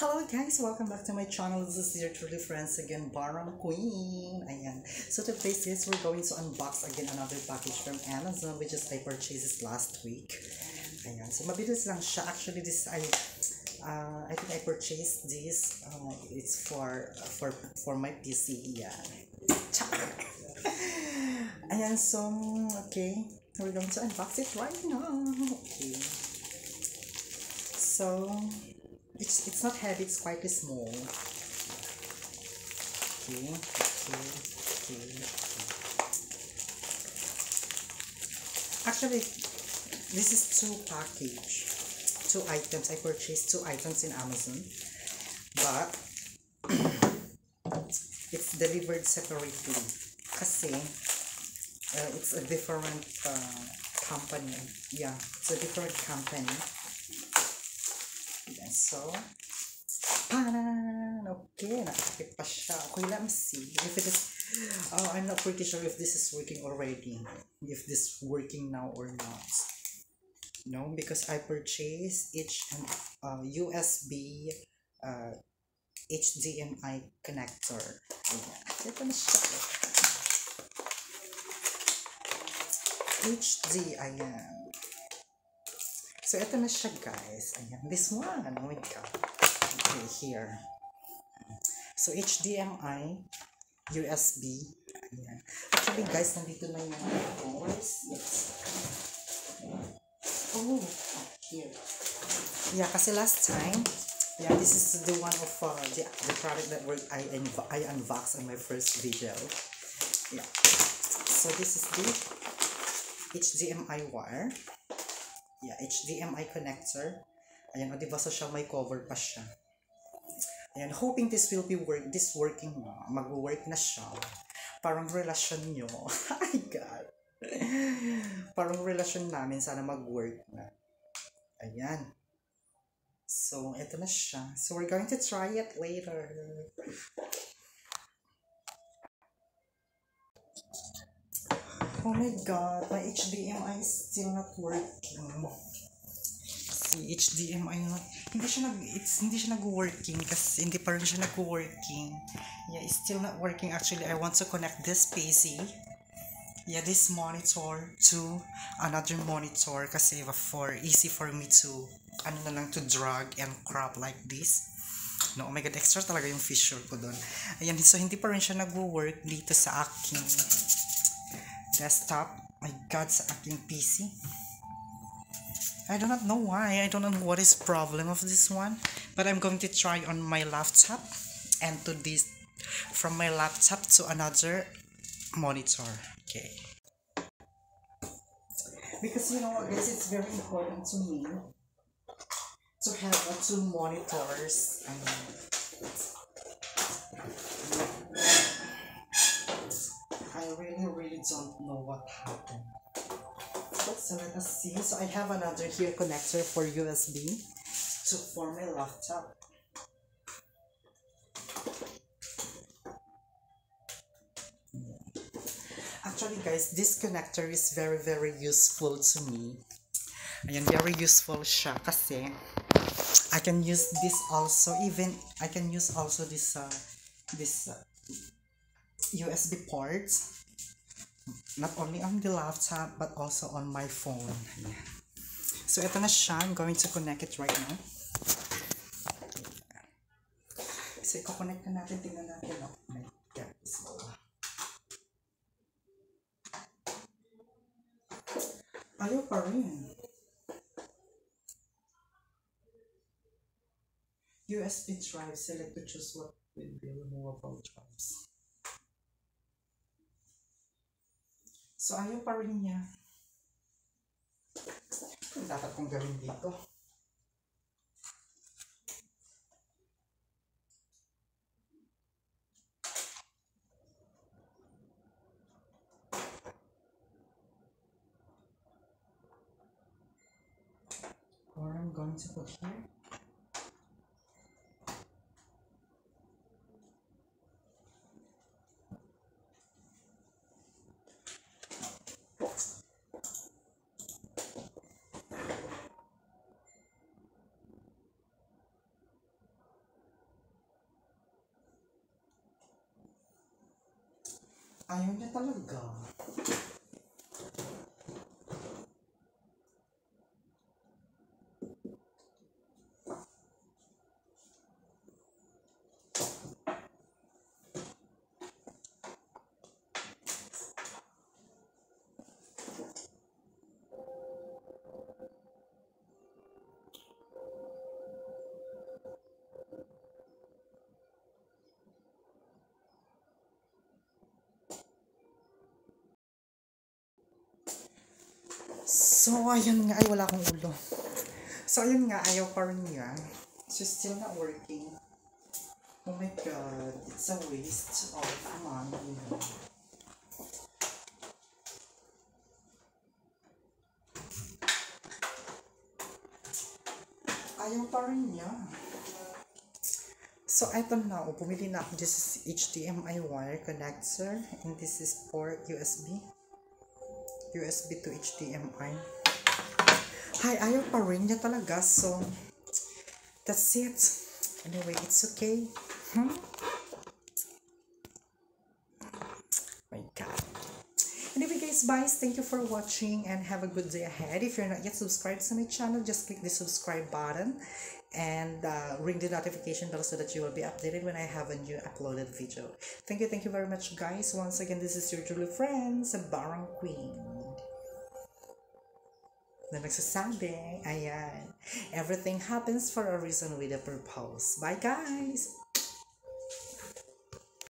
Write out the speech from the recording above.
Hello guys! Welcome back to my channel. This is your truly friends again, Barang Queen. Ayan. So today's this, we're going to unbox again another package from Amazon which is I purchased last week. Ayan. So mabilis lang siya. Actually, this I uh, I think I purchased this. Uh, it's for for for my PC. Yan. Ayan. So okay, we're going to unbox it right now. Okay. So it's it's not heavy, it's quite small. Okay, okay, okay. Actually, this is two package, two items. I purchased two items in Amazon, but it's delivered separately. Kasi uh, it's a different uh, company. Yeah, it's a different company. So, panan! Okay, nakakit pa siya. Okay, let me see. If it is, oh, I'm not pretty sure if this is working already. If this working now or not. No, because I purchased each uh, USB uh, HDMI connector. Ayan. Ito na siya. HD, ayan. So, ito na siya, guys. Ayan, this one. Oh my God. Okay, here. So, HDMI, USB. Ayan. Actually, guys, nandito na yung is it? Oh, here. Yeah, kasi last time, yeah, this is the one of uh, the, the product that I, unv- I unboxed on my first video. Yeah. So, this is the HDMI wire. Yeah, HDMI connector. Ayan, o diba so siya may cover pa siya. Ayan, hoping this will be work, this working na, mag-work na siya. Parang relasyon nyo. My God. Parang relasyon namin, sana mag-work na. Ayan. So, ito na siya. So, we're going to try it later. Oh my god, my HDMI is still not working. See, HDMI not, hindi siya nag, it's, hindi siya nag-working kasi hindi pa rin siya nag-working. Yeah, it's still not working. Actually, I want to connect this PC, yeah, this monitor to another monitor kasi for easy for me to, ano na lang, to drag and crop like this. No, oh my god, extra talaga yung fissure ko doon. Ayan, so hindi pa rin siya nag-work dito sa aking desktop. My God, sa aking PC. I do not know why. I don't know what is problem of this one. But I'm going to try on my laptop and to this from my laptop to another monitor. Okay. Because you know guys, it's very important to me to have two monitors. I really, really don't know what happened. So let us see. So I have another here connector for USB to for my laptop. Actually guys, this connector is very very useful to me. Ayan, very useful siya kasi I can use this also even I can use also this uh, this uh, USB ports not only on the laptop but also on my phone. Ayan. So ito na siya. I'm going to connect it right now. So i-connect na natin. Tingnan natin. Oh my God. So, ayaw pa rin. USB drive. Select to choose what will be removable drives. So, ayaw pa rin niya. Ano dapat kong gawin dito? Or I'm going to put here. Ayaw niya talaga. So, ayun nga. Ay, wala akong ulo. So, ayun nga. Ayaw pa rin niya. She's still not working. Oh my God. It's a waste of money. Ayaw pa rin niya. So, eto na. Oh, pumili na ako. This is HDMI wire connector. And this is port USB. USB to HDMI. Hi, ayaw pa rin niya talaga. So, that's it. Anyway, it's okay. Hmm? My God. Anyway guys, bye. Thank you for watching and have a good day ahead. If you're not yet subscribed to my channel, just click the subscribe button and uh, ring the notification bell so that you will be updated when I have a new uploaded video. Thank you, thank you very much guys. Once again, this is your truly friend, sa Barang Queen. Na nagsasabi, ayan, everything happens for a reason with a purpose. Bye guys!